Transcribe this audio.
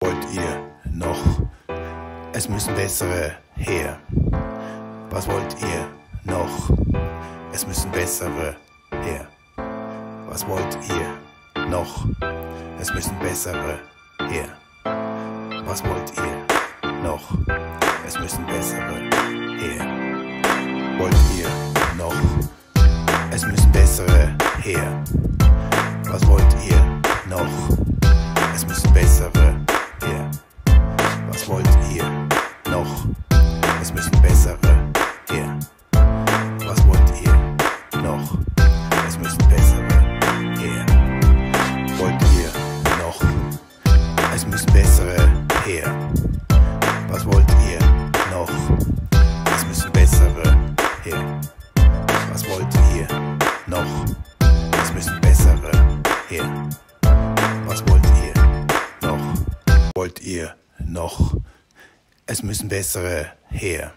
Wollt ihr noch? Es müssen bessere her. Was wollt ihr noch? Es müssen bessere her. Was wollt ihr noch? Es müssen bessere her. Was wollt ihr noch? Es müssen bessere her. Wollt ihr noch? Es müssen bessere her. Es müssen bessere her. Was wollt ihr noch? Es müssen bessere her. Was wollt ihr noch? Es müssen bessere her. Was wollt ihr noch? Wollt ihr noch? Es müssen bessere her.